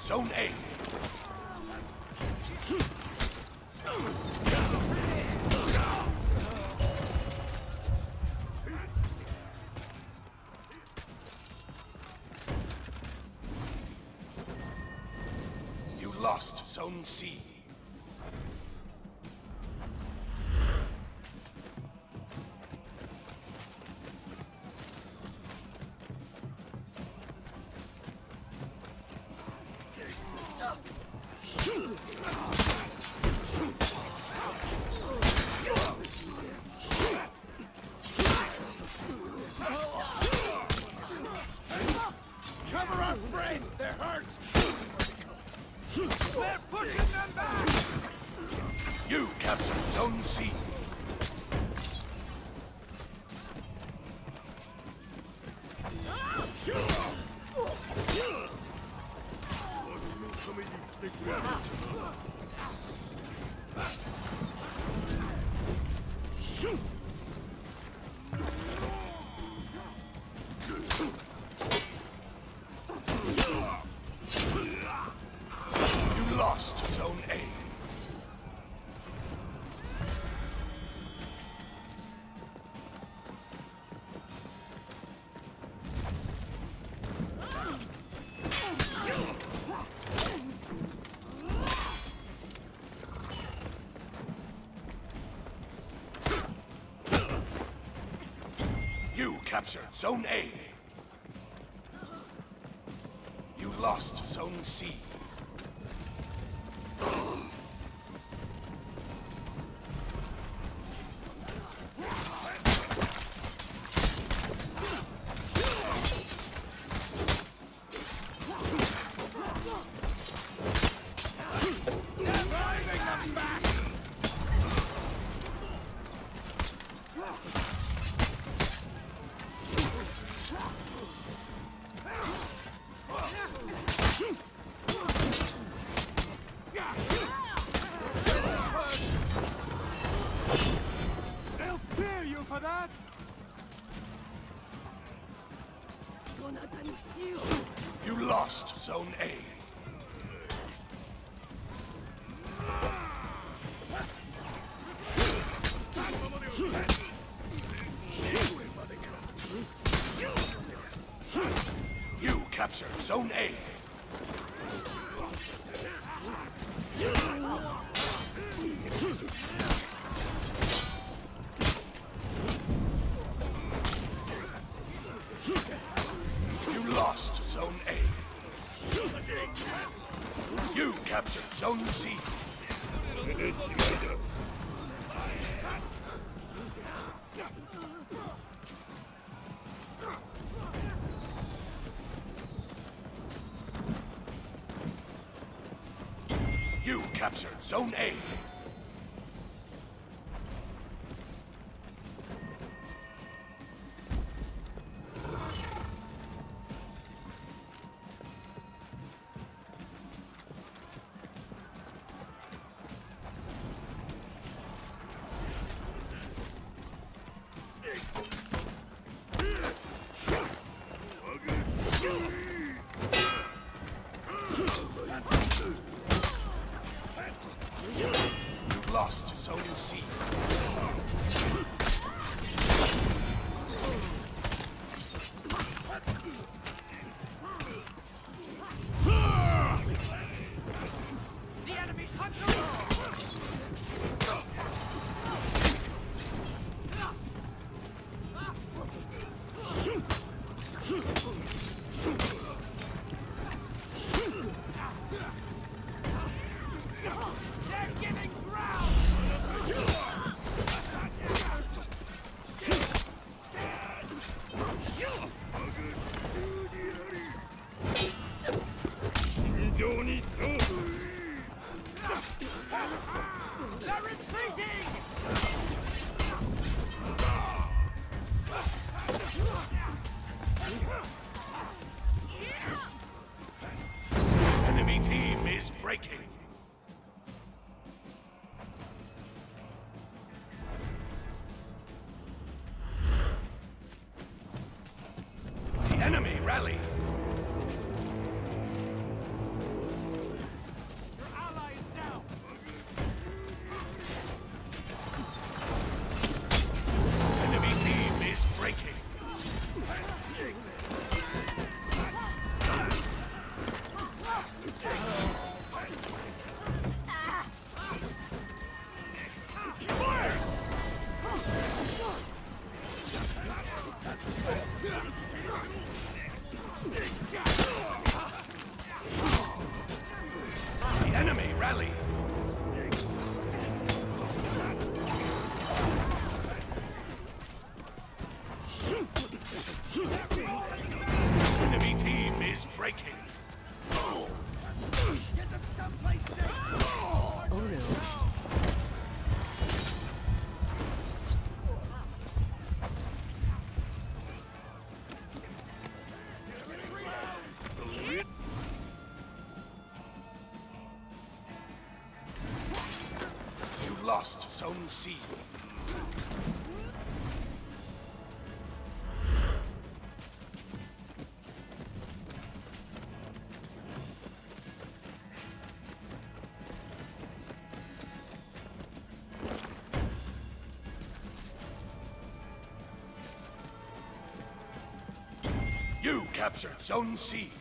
Zone A. You lost Zone C. They're pushing them back! You captured Zone C. captured Zone A. You lost Zone C. Zone A. captured Zone A. They're retreating! Lost Zone C. You captured Zone C.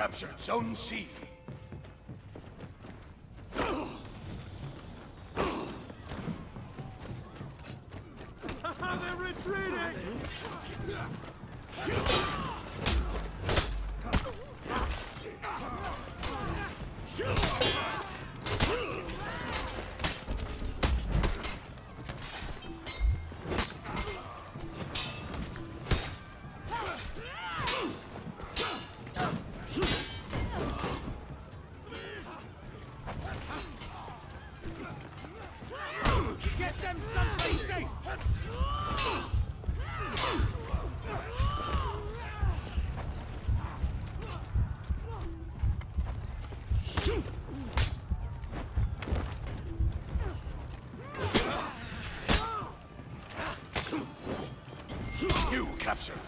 captured Zone C.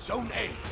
Zone A.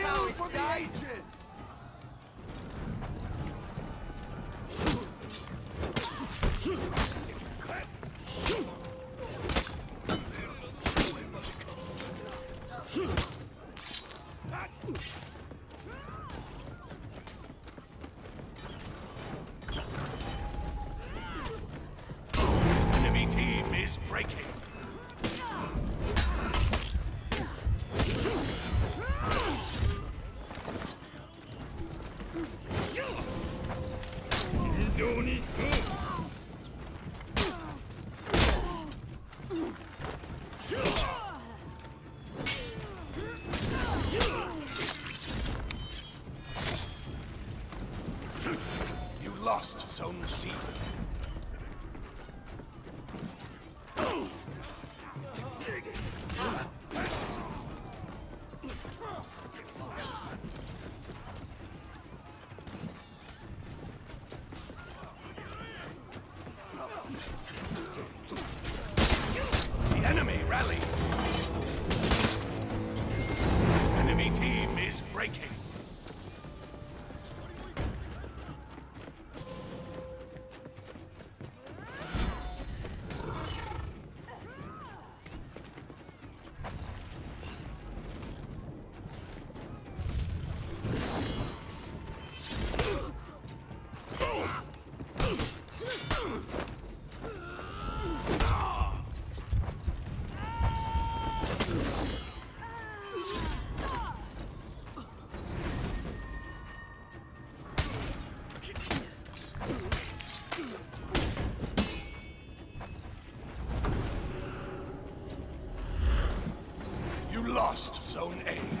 Hill for the lost Zone C. lost Zone A.